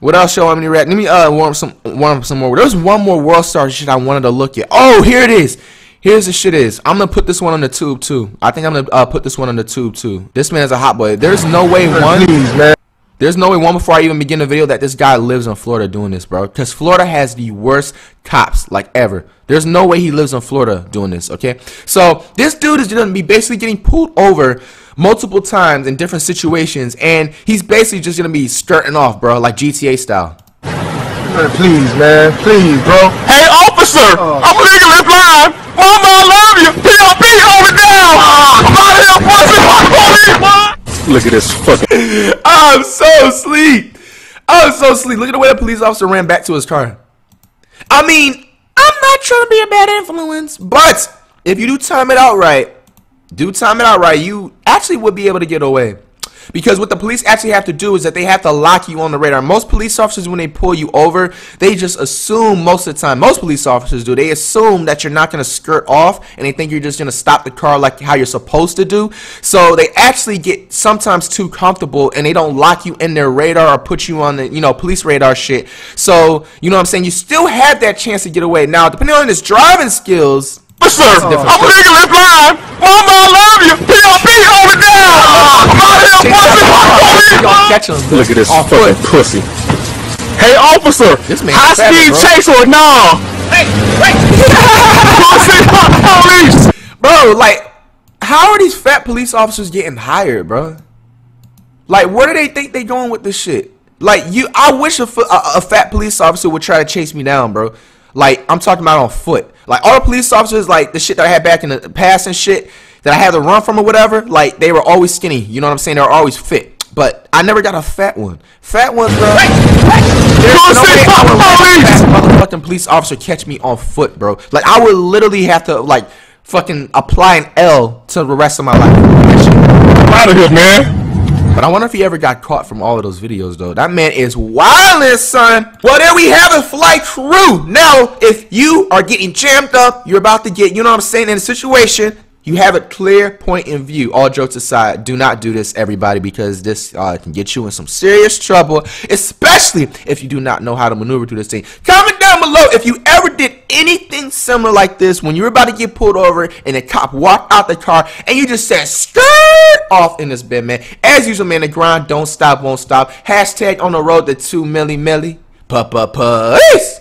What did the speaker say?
What else show I'm gonna react? Let me uh warm some warm up some more. There's one more World Star shit I wanted to look at. Oh, here it is. Here's the shit is. I'm gonna put this one on the tube too. I think I'm gonna uh, put this one on the tube too. This man is a hot boy. There's no way one. Please, man. There's no way one before I even begin the video that this guy lives in Florida doing this, bro. Because Florida has the worst cops like ever. There's no way he lives in Florida doing this. Okay, so this dude is gonna be basically getting pulled over multiple times in different situations, and he's basically just gonna be skirting off, bro, like GTA style. Man, Please, man. Please, bro. Hey, officer! Oh. I'm legally blind! Mama, I love you! PLP, hold it down! I'm out here, pussy! Fuck police! Look at this fucking. I'm so asleep. I'm so asleep. Look at the way the police officer ran back to his car. I mean, I'm not trying to be a bad influence, but if you do time it out right, do time it out right, you actually would be able to get away. Because what the police actually have to do is that they have to lock you on the radar. Most police officers, when they pull you over, they just assume most of the time, most police officers do, they assume that you're not going to skirt off and they think you're just going to stop the car like how you're supposed to do. So they actually get sometimes too comfortable and they don't lock you in their radar or put you on the, you know, police radar shit. So, you know what I'm saying? You still have that chance to get away. Now, depending on his driving skills, Officer, different I'm legally blind! Mama, I love you! PLP, hold it down! I'm out of here, pussy! Fuck police, you're gonna boy! catch him. Look at this fucking foot. pussy. Hey, officer! This man's High savage, speed bro. chase or no? Hey, wait! pussy, police! Bro, like, how are these fat police officers getting hired, bro? Like, where do they think they going with this shit? Like, you, I wish a, a, a fat police officer would try to chase me down, bro. Like, I'm talking about on foot. Like, all the police officers, like, the shit that I had back in the past and shit that I had to run from or whatever, like, they were always skinny. You know what I'm saying? They were always fit. But I never got a fat one. Fat ones, bro. There's no way I fuck would let a fat motherfucking police officer catch me on foot, bro. Like I would literally have to like fucking apply an L to the rest of my life. I'm out of here, man! But I wonder if he ever got caught from all of those videos though. That man is wildin', son. Well, there we have it, flight crew. Now, if you are getting jammed up, you're about to get, you know what I'm saying, in a situation. You have a clear point in view. All jokes aside, do not do this, everybody, because this uh, can get you in some serious trouble, especially if you do not know how to maneuver through this thing. Comment down below if you ever did anything similar like this when you were about to get pulled over and a cop walked out the car and you just said skirt off in this bed, man. As usual, man, the grind don't stop, won't stop. Hashtag on the road to 2 milli milli. Peace.